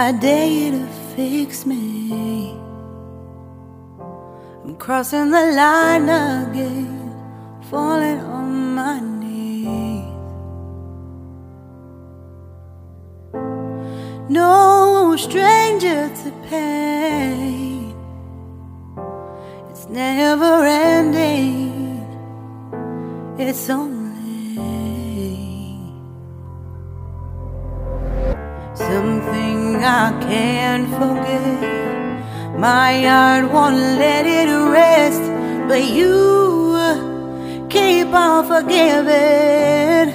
I dare you to fix me. I'm crossing the line again, falling on my knees. No stranger to pain, it's never ending, it's only something I can't forget. My heart won't let it rest, but you keep on forgiving.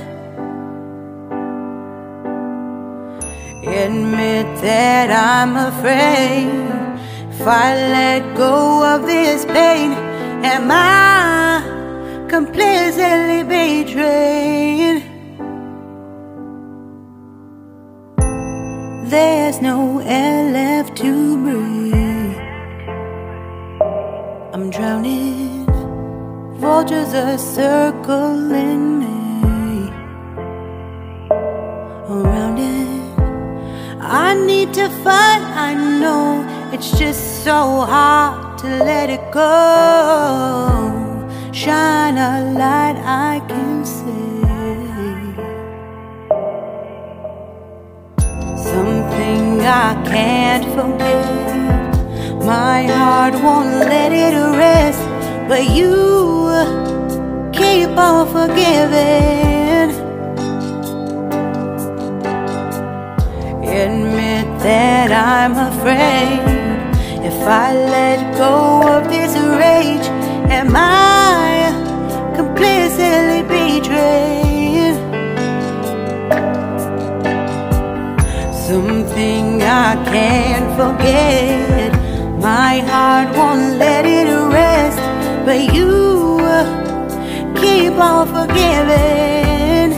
Admit that I'm afraid if I let go of this pain, am I completely betrayed? There's no air left to breathe. I'm drowning, vultures are circling me. Around it, I need to fight. I know it's just so hard to let it go. Shine a light I can see. I can't forget. My heart won't let it rest, but you keep on forgiving. Admit that I'm afraid if I let go of this rage, am I completely betrayed? Something I can't forget. My heart won't let it rest, but you keep on forgiving.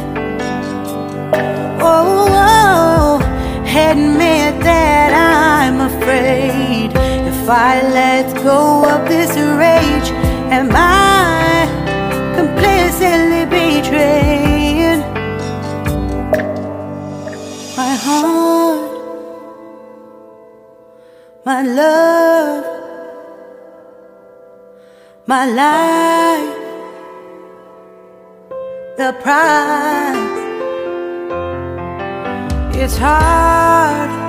Oh, oh, admit that I'm afraid. If I let go of this rage, heart my love, my life, the price. It's hard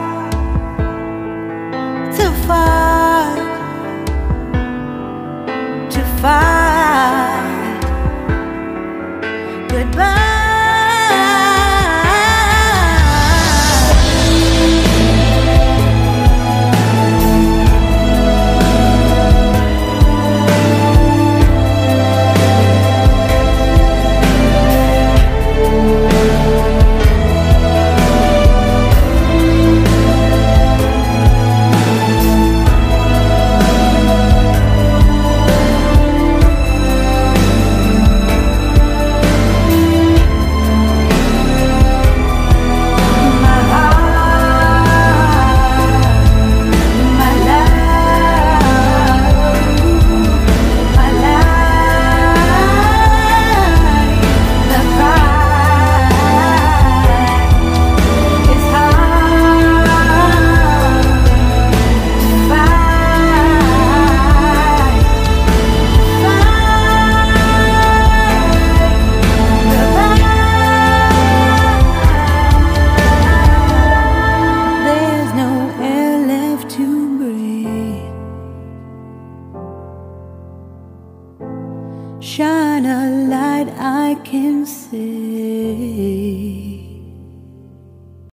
Shine a light I can see.